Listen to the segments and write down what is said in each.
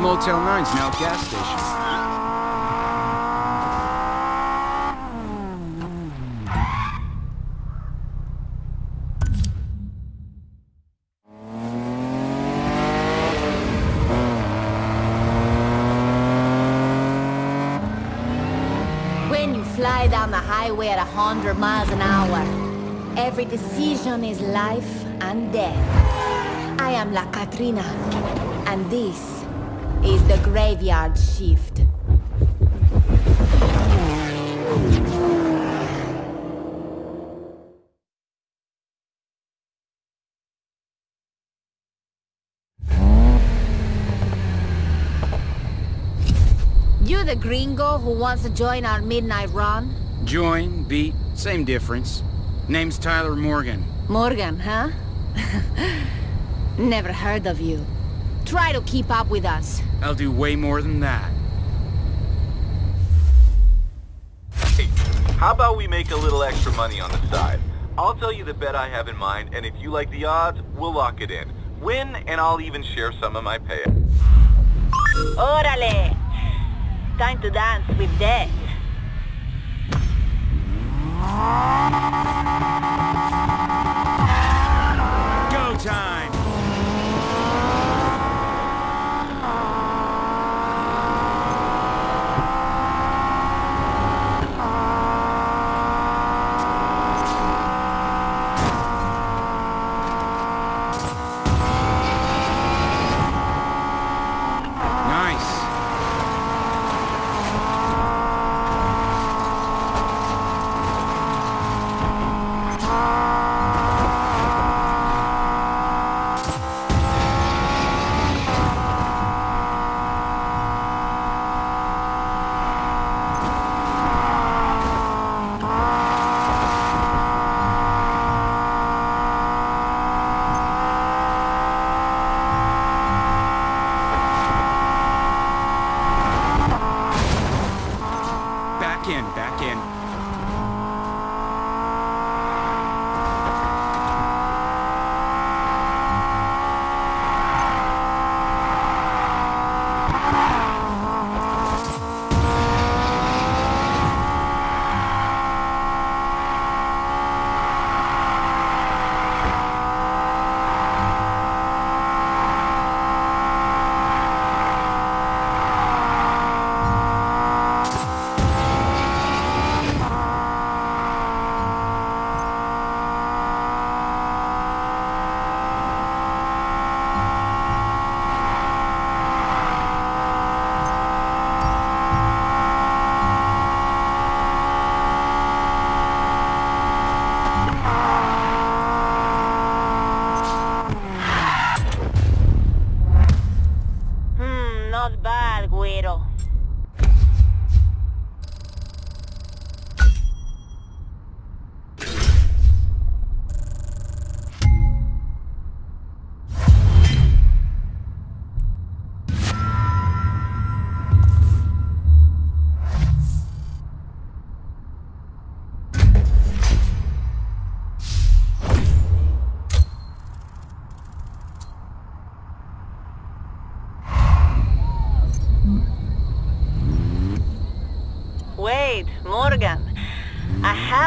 Motel 9's now a gas station. When you fly down the highway at a hundred miles an hour, every decision is life and death. I am La Catrina, and this is the graveyard shift. You the gringo who wants to join our midnight run? Join, beat, same difference. Name's Tyler Morgan. Morgan, huh? Never heard of you. Try to keep up with us. I'll do way more than that. Hey, how about we make a little extra money on the side? I'll tell you the bet I have in mind, and if you like the odds, we'll lock it in. Win, and I'll even share some of my pay. Órale! Time to dance with death.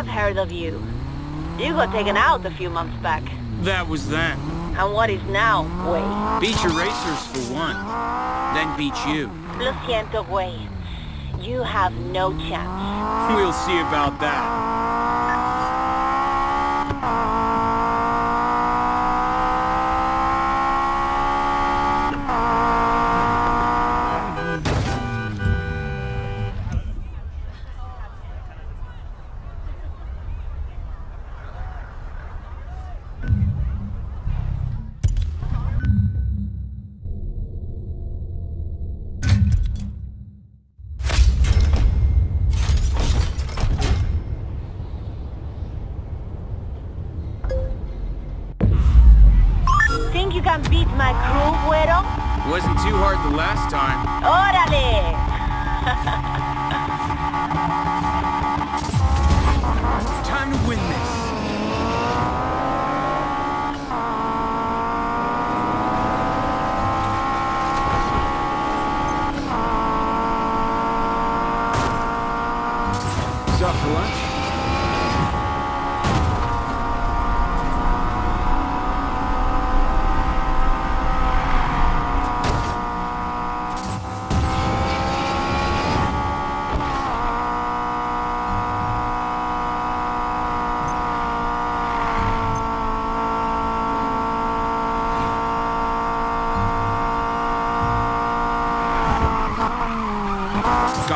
Have heard of you. You got taken out a few months back. That was then. And what is now, Way? Beat your racers for one. Then beat you. Lo siento, Way. You have no chance. We'll see about that. My? Wasn't too hard the last time. Órale! Time to win this.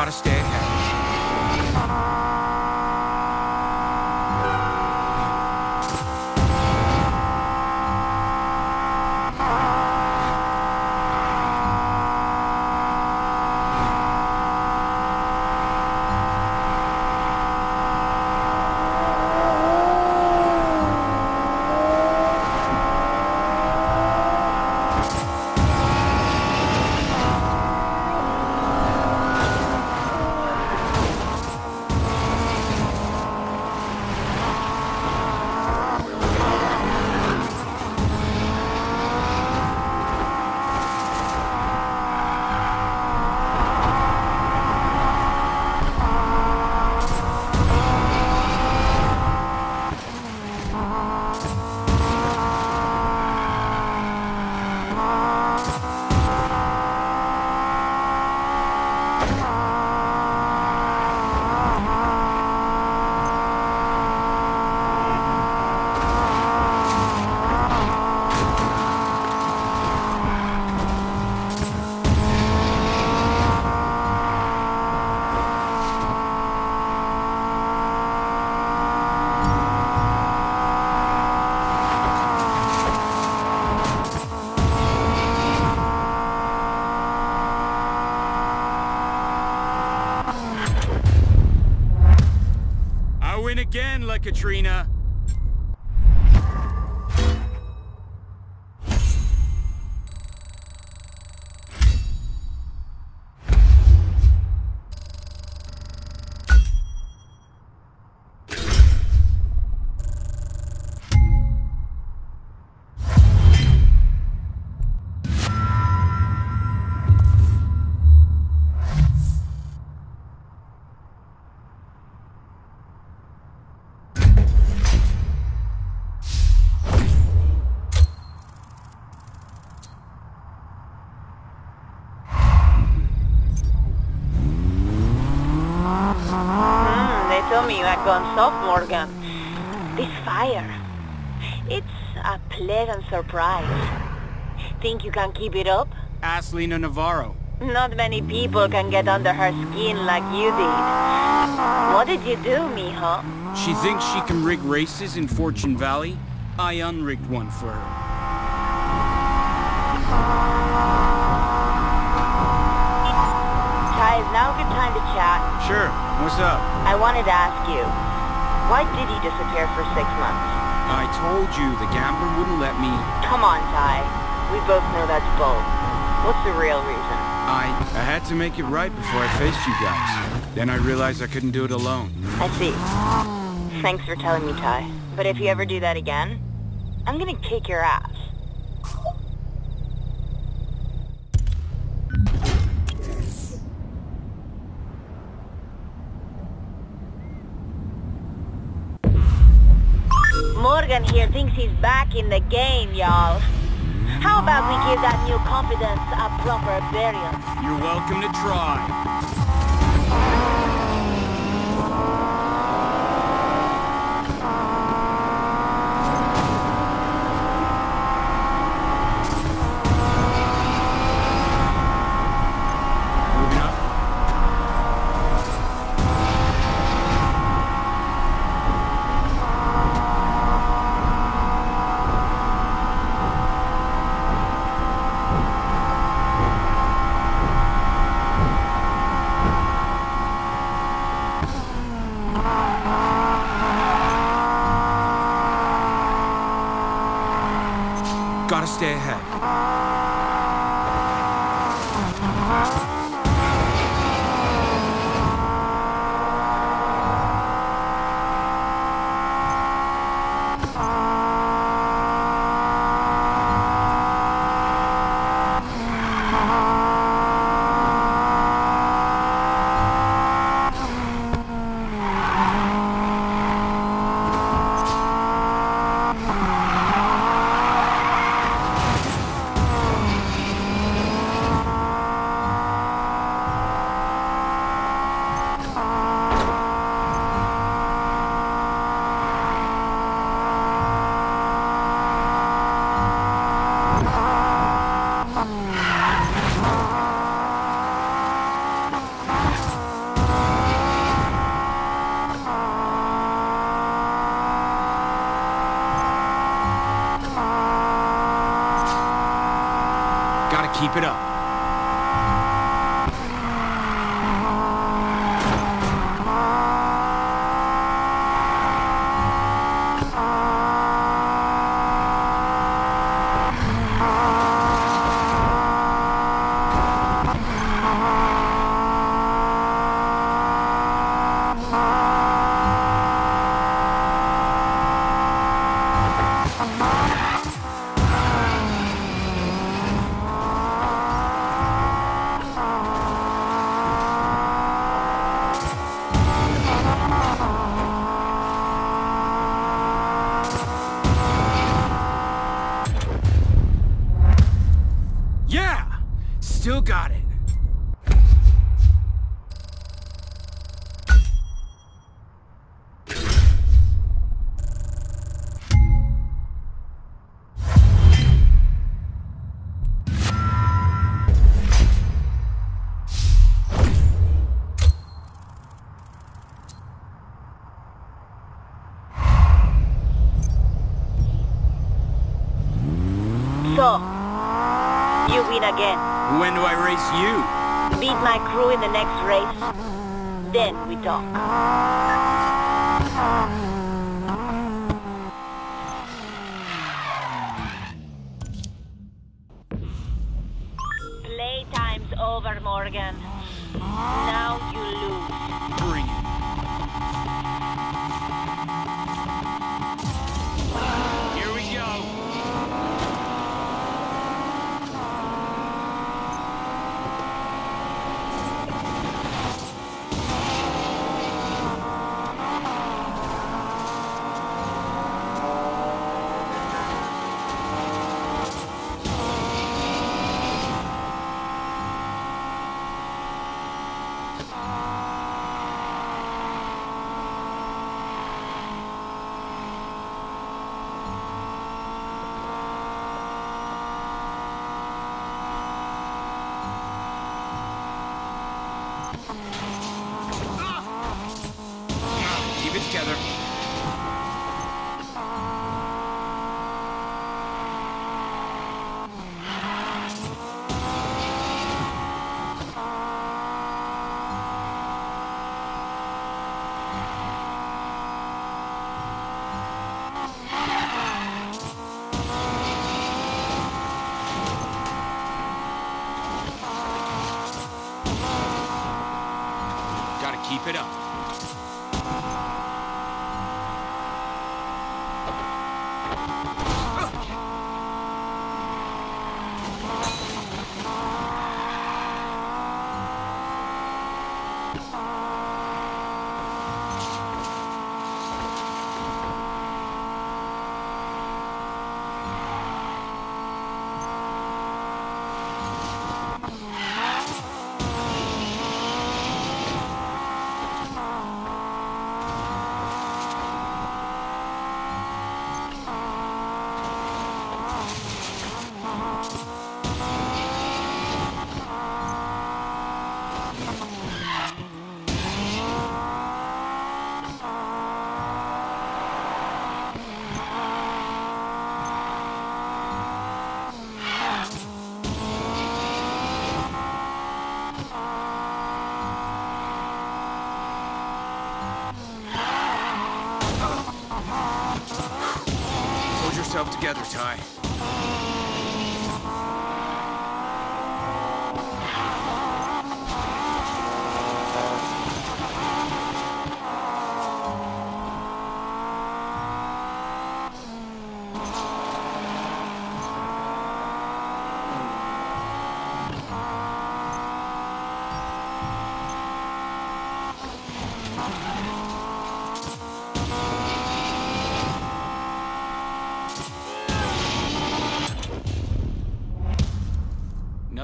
Gotta Catrina. Surprise. Think you can keep it up? Ask Lena Navarro. Not many people can get under her skin like you did. What did you do, mijo? She thinks she can rig races in Fortune Valley. I unrigged one for her. Ty, is now a good time to chat? Sure, what's up? I wanted to ask you, why did he disappear for six months? I told you the gambler wouldn't let me. Come on, Ty. We both know that's bull. What's the real reason? I I had to make it right before I faced you guys. Then I realized I couldn't do it alone. I see. Thanks for telling me, Ty. But if you ever do that again, I'm gonna kick your ass. Morgan here thinks he's back in the game, y'all. How about we give that new confidence a proper burial? You're welcome to try. Stay ahead. Keep it up. Still got it. Then we talk. Playtime's over, Morgan. Now you lose. Bring it. Here we go. Keep it together. Gotta keep it up.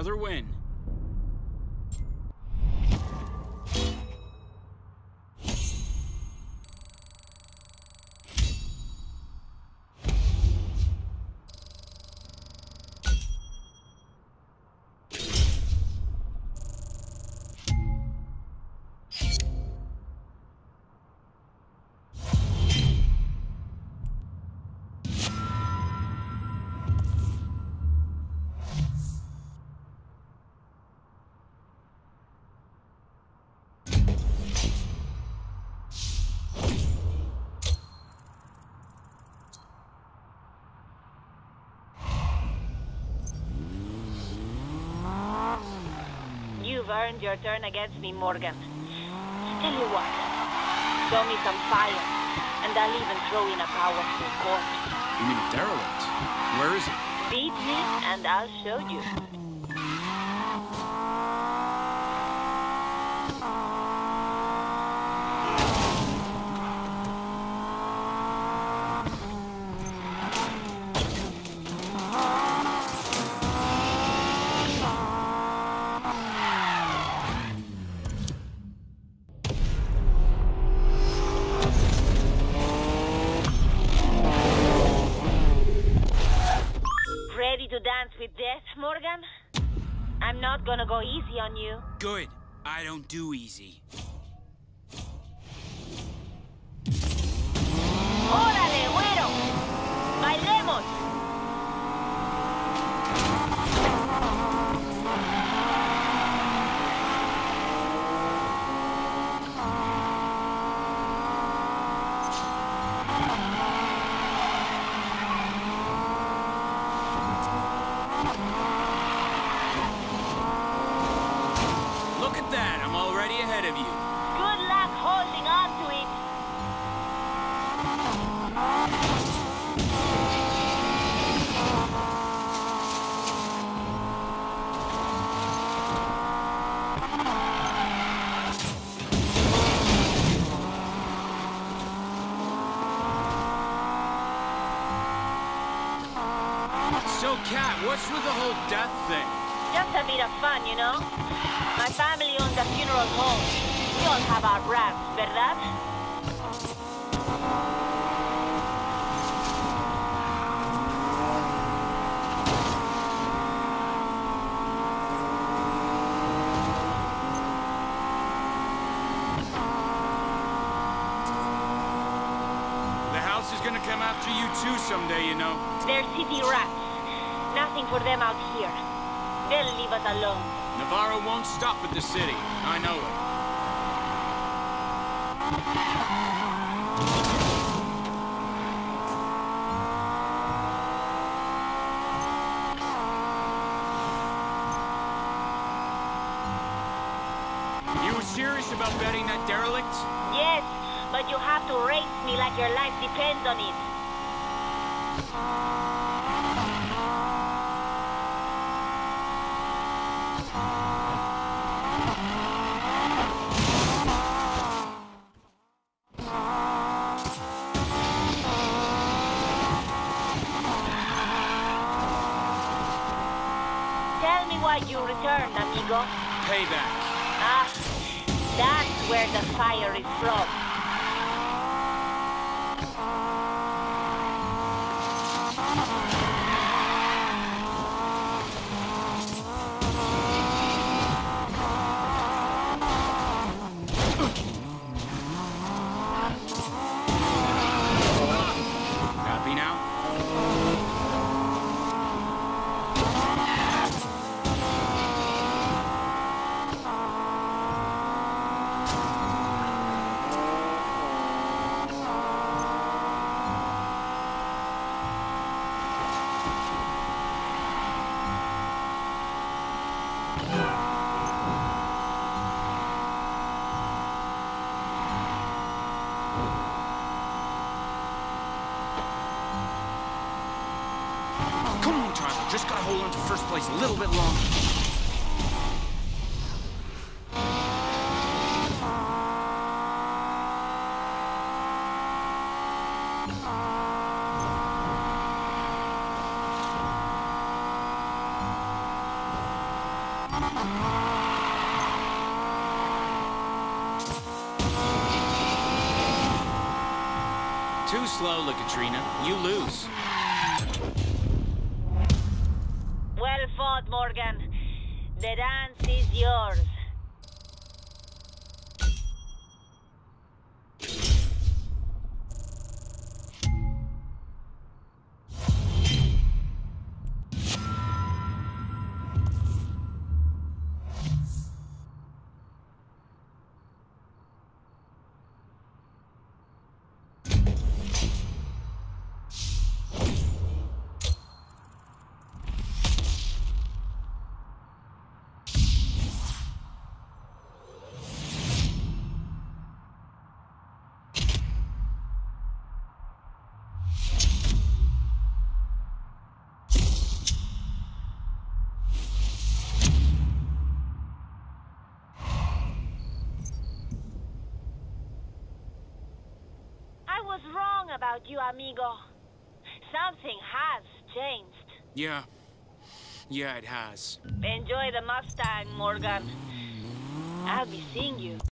Another win. Earned your turn against me, Morgan. Tell you what, show me some fire, and I'll even throw in a powerful corpse. You mean a derelict? Where is it? Beat me, and I'll show you. Do easy. ¡Órale, güero! ¡Bailemos! Look at that. I'm already ahead of you. Good luck holding on to it. Cat, what's with the whole death thing? Just a bit of fun, you know? My family owns a funeral home. We all have our brands, ¿verdad? The house is gonna come after you too someday, you know. They're city rats. For them out here. They'll leave us alone. Navarro won't stop at the city. I know it. You were serious about betting that derelict? Yes, but you have to race me like your life depends on it. Tell me why you returned, amigo. Payback. Ah, that's where the fire is from. Happy now? Come on, Tyler. Just gotta hold on to first place a little bit longer. Too slow, Catrina. You lose. Morgan. The dance is yours. About you, amigo. Something has changed. Yeah. Yeah, it has. Enjoy the Mustang, Morgan. I'll be seeing you.